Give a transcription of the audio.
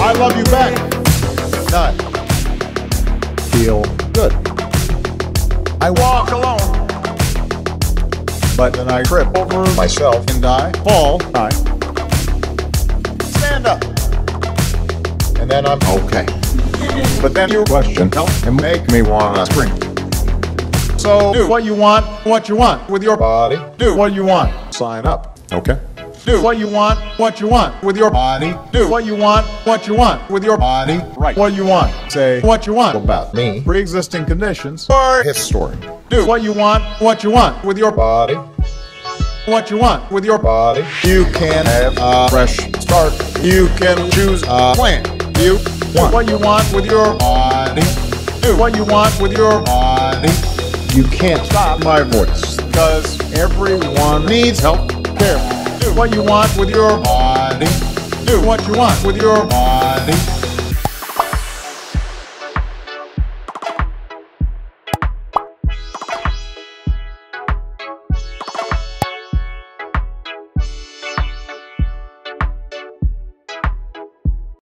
I love you back. Die. Feel good. I walk alone. But then I trip over myself and die. Fall. Die. Stand up. And then I'm okay. But then your question help and make me wanna scream. So do what you want, what you want with your body. Do what you want. Sign up. Okay. Do what you want, what you want with your body. Do what you want, what you want with your body. Right. What you want. Say what you want about me. Pre-existing conditions or history. Do what you want, what you want with your body. What you want with your body. You can have a fresh start. You can choose a plan. You want what you want with your body. Do what you want with your body. You can't stop my voice because everyone needs help. Care. Do what you want with your body. Do what you want with your body.